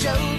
show.